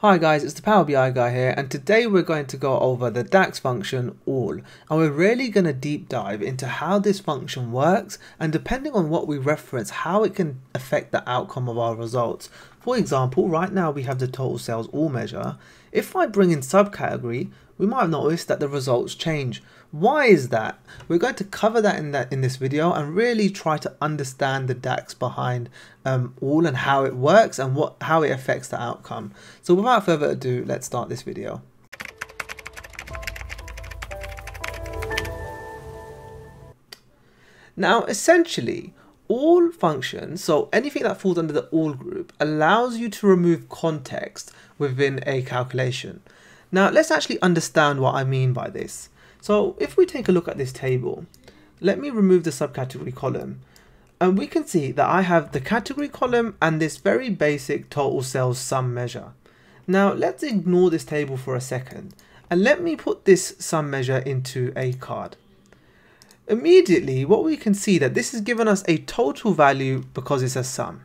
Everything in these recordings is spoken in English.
Hi guys, it's the Power BI guy here and today we're going to go over the DAX function all and we're really going to deep dive into how this function works and depending on what we reference how it can affect the outcome of our results. For example, right now we have the total sales all measure. If I bring in subcategory, we might have noticed that the results change. Why is that? We're going to cover that in that in this video and really try to understand the DAX behind um, all and how it works and what how it affects the outcome. So without further ado, let's start this video. Now, essentially, all functions, so anything that falls under the all group, allows you to remove context within a calculation. Now let's actually understand what I mean by this. So if we take a look at this table, let me remove the subcategory column and we can see that I have the category column and this very basic total sales sum measure. Now let's ignore this table for a second and let me put this sum measure into a card. Immediately what we can see that this has given us a total value because it's a sum.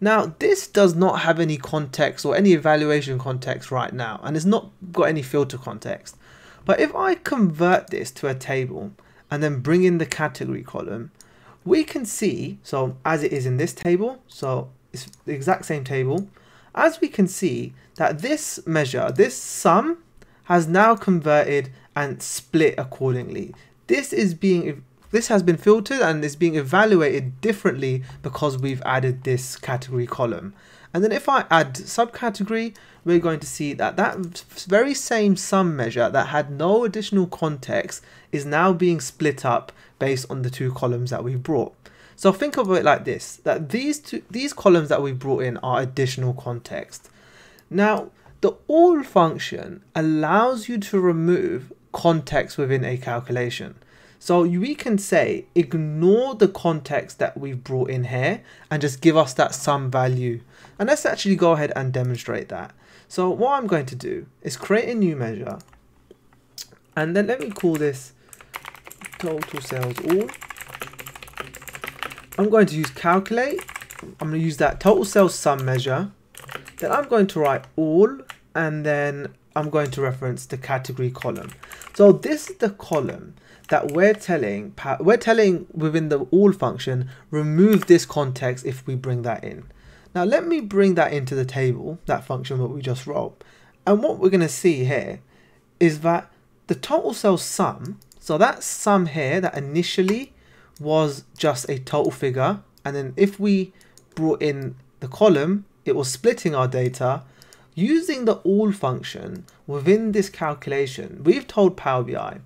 Now, this does not have any context or any evaluation context right now, and it's not got any filter context. But if I convert this to a table and then bring in the category column, we can see, so as it is in this table, so it's the exact same table, as we can see that this measure, this sum, has now converted and split accordingly. This is being this has been filtered and is being evaluated differently because we've added this category column. And then if I add subcategory, we're going to see that that very same sum measure that had no additional context is now being split up based on the two columns that we've brought. So think of it like this, that these two, these columns that we've brought in are additional context. Now, the all function allows you to remove context within a calculation. So we can say, ignore the context that we've brought in here and just give us that sum value. And let's actually go ahead and demonstrate that. So what I'm going to do is create a new measure. And then let me call this total sales all. I'm going to use calculate. I'm going to use that total sales sum measure. Then I'm going to write all and then I'm going to reference the category column. So this is the column that we're telling we're telling within the all function remove this context if we bring that in. Now let me bring that into the table, that function that we just wrote. And what we're going to see here is that the total sales sum, so that sum here that initially was just a total figure. And then if we brought in the column, it was splitting our data. Using the all function within this calculation, we've told Power BI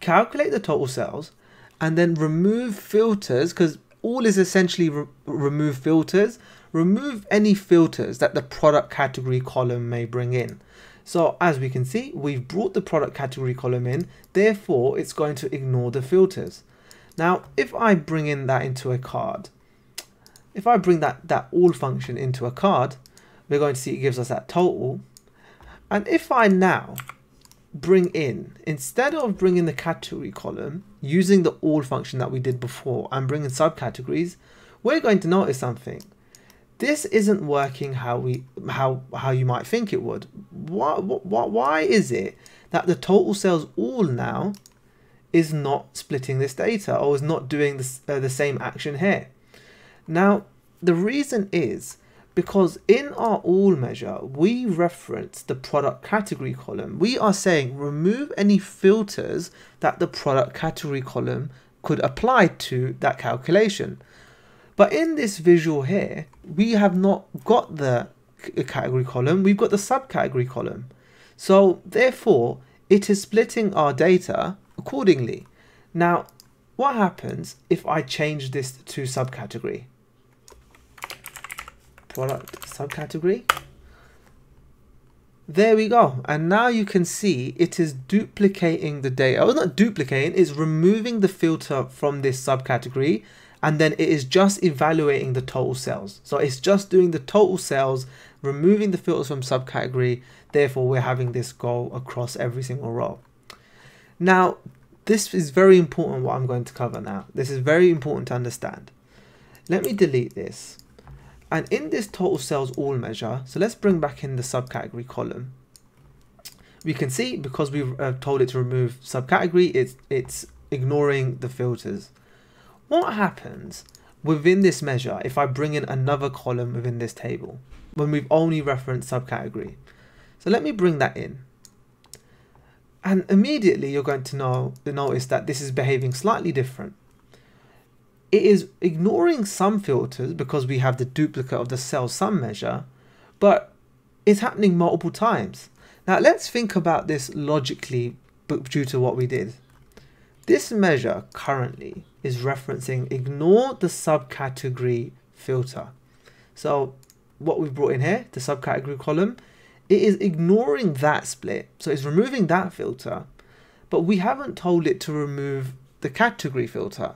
calculate the total sales, and then remove filters because all is essentially re remove filters. Remove any filters that the product category column may bring in. So as we can see, we've brought the product category column in, therefore it's going to ignore the filters. Now, if I bring in that into a card, if I bring that, that all function into a card, we're going to see it gives us that total. And if I now bring in, instead of bringing the category column, using the all function that we did before and bringing subcategories, we're going to notice something. This isn't working how we how how you might think it would. Why, why, why is it that the total sales all now is not splitting this data or is not doing this, uh, the same action here? Now, the reason is because in our all measure, we reference the product category column. We are saying remove any filters that the product category column could apply to that calculation. But in this visual here, we have not got the category column, we've got the subcategory column. So therefore, it is splitting our data accordingly. Now, what happens if I change this to subcategory? Product subcategory. There we go. And now you can see it is duplicating the data. Well, not duplicating, it's removing the filter from this subcategory and then it is just evaluating the total sales. So it's just doing the total sales, removing the filters from subcategory. Therefore, we're having this go across every single row. Now, this is very important what I'm going to cover now. This is very important to understand. Let me delete this. And in this total sales all measure, so let's bring back in the subcategory column. We can see because we've uh, told it to remove subcategory, it's, it's ignoring the filters. What happens within this measure if I bring in another column within this table when we've only referenced subcategory? So let me bring that in. And immediately you're going to know notice that this is behaving slightly different. It is ignoring some filters because we have the duplicate of the sales sum measure, but it's happening multiple times. Now let's think about this logically due to what we did. This measure currently is referencing ignore the subcategory filter. So what we've brought in here, the subcategory column, it is ignoring that split. So it's removing that filter, but we haven't told it to remove the category filter.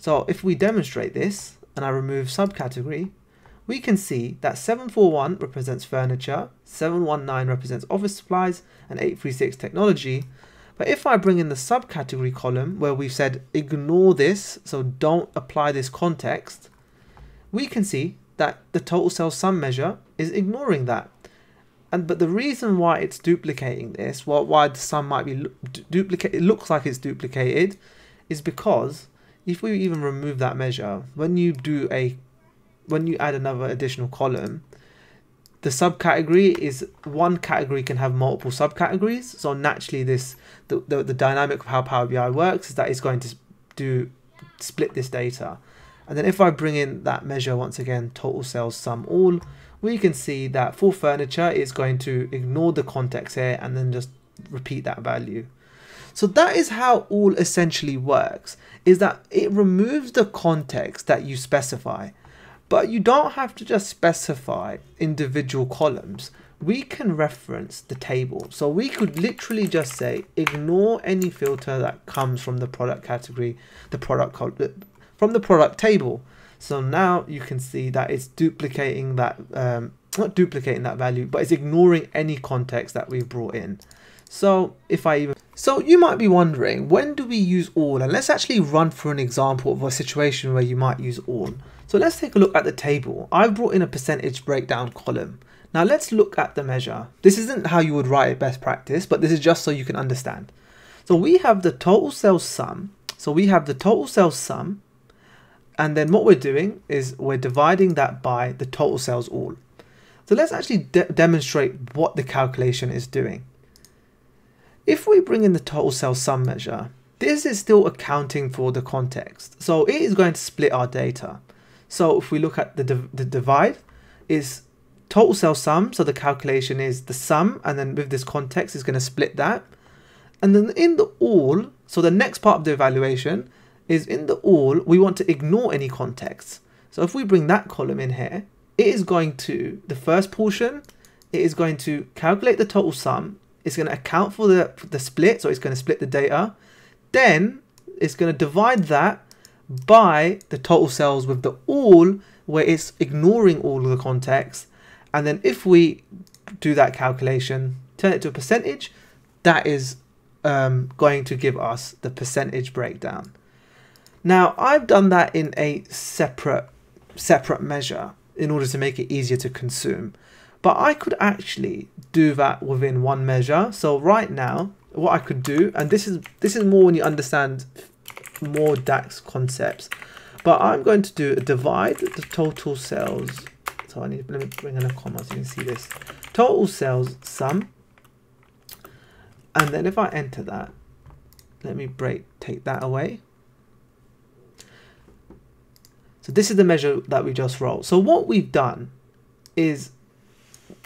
So if we demonstrate this and I remove subcategory, we can see that 741 represents furniture, 719 represents office supplies, and 836 technology. But if I bring in the subcategory column where we've said ignore this, so don't apply this context, we can see that the total sales sum measure is ignoring that and but the reason why it's duplicating this, well, why the sum might be duplicated, it looks like it's duplicated, is because if we even remove that measure, when you do a, when you add another additional column, the subcategory is one category can have multiple subcategories. So naturally, this the, the the dynamic of how Power BI works is that it's going to do split this data, and then if I bring in that measure once again, total sales sum all we can see that for furniture it's going to ignore the context here and then just repeat that value. So that is how all essentially works, is that it removes the context that you specify. But you don't have to just specify individual columns. We can reference the table. So we could literally just say, ignore any filter that comes from the product category, the product from the product table. So now you can see that it's duplicating that, um, not duplicating that value, but it's ignoring any context that we've brought in. So if I even, so you might be wondering, when do we use all? And let's actually run through an example of a situation where you might use all. So let's take a look at the table. I've brought in a percentage breakdown column. Now let's look at the measure. This isn't how you would write it best practice, but this is just so you can understand. So we have the total sales sum. So we have the total sales sum and then what we're doing is we're dividing that by the total sales all. So let's actually de demonstrate what the calculation is doing. If we bring in the total sales sum measure, this is still accounting for the context. So it is going to split our data. So if we look at the, the divide, is total sales sum. So the calculation is the sum, and then with this context, is going to split that. And then in the all, so the next part of the evaluation is in the all, we want to ignore any context. So if we bring that column in here, it is going to, the first portion, it is going to calculate the total sum. It's going to account for the, the split, so it's going to split the data. Then it's going to divide that by the total sales with the all, where it's ignoring all of the context. And then if we do that calculation, turn it to a percentage, that is um, going to give us the percentage breakdown. Now I've done that in a separate separate measure in order to make it easier to consume. But I could actually do that within one measure. So right now, what I could do, and this is this is more when you understand more DAX concepts. But I'm going to do a divide the total sales. So I need let me bring in a comma so you can see this. Total sales sum. And then if I enter that, let me break take that away. So this is the measure that we just rolled. So what we've done is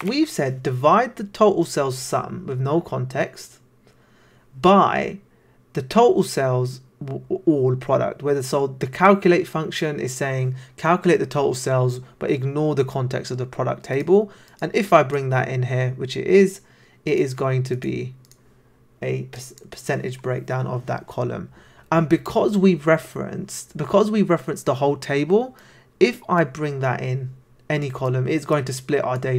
we've said divide the total sales sum with no context by the total sales all product whether so the calculate function is saying calculate the total sales but ignore the context of the product table. And if I bring that in here which it is it is going to be a percentage breakdown of that column. And because we've referenced, because we've referenced the whole table, if I bring that in any column, it's going to split our data